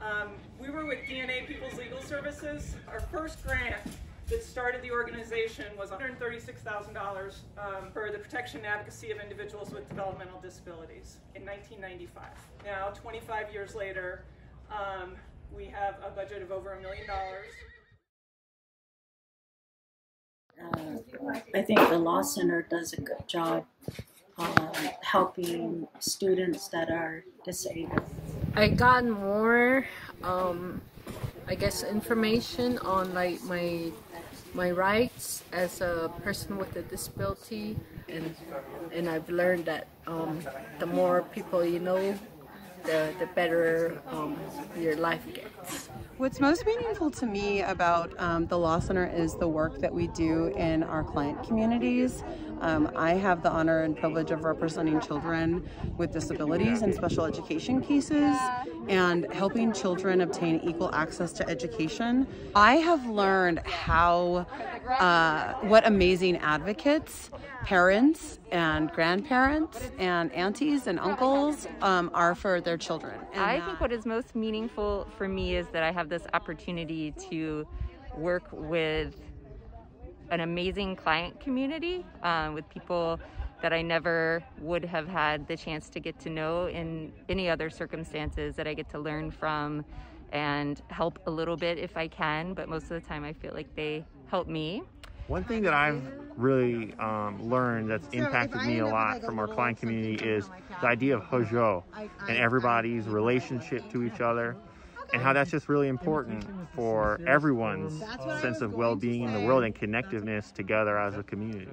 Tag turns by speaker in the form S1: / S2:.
S1: Um, we were with DNA People's Legal Services. Our first grant that started the organization was $136,000 um, for the protection and advocacy of individuals with developmental disabilities in 1995. Now, 25 years later, um, we have a budget of over a million dollars.
S2: Uh, I think the Law Center does a good job uh, helping students that are disabled.
S3: I got more, um, I guess, information on like my my rights as a person with a disability, and and I've learned that um, the more people you know, the the better um, your life gets.
S4: What's most meaningful to me about um, the Law Center is the work that we do in our client communities. Um, I have the honor and privilege of representing children with disabilities in special education cases and helping children obtain equal access to education. I have learned how, uh, what amazing advocates parents and grandparents and aunties and uncles um, are for their children. And
S5: I think what is most meaningful for me is that I have this opportunity to work with an amazing client community uh, with people that I never would have had the chance to get to know in any other circumstances that I get to learn from and help a little bit if I can, but most of the time I feel like they help me.
S6: One thing that I've really um, learned that's impacted me a lot from our client community is the idea of hózhó and everybody's relationship to each other and how that's just really important for everyone's sense of well-being in the world and connectiveness together as a community.